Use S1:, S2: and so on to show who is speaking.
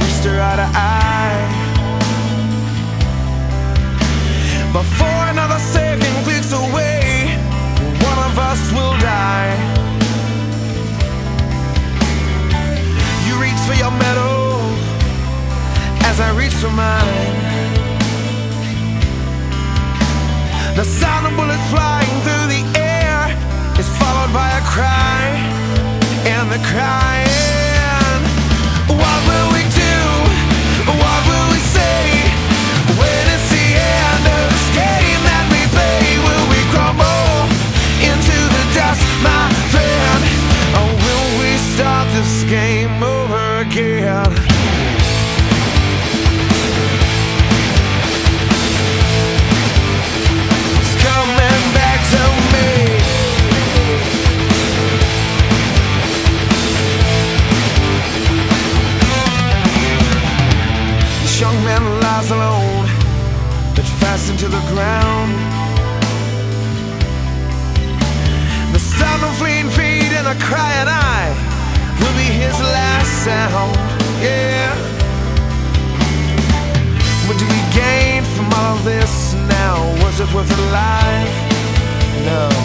S1: we stare eye to eye. Before another second clicks away, one of us will die. You reach for your medal as I reach for mine. The sound of bullets flying through the air is followed by a cry, and the cry. young man lies alone That's fastened to the ground The sound of fleeing feet and a crying eye Will be his last sound, yeah What do we gain from all this now? Was it worth a life? No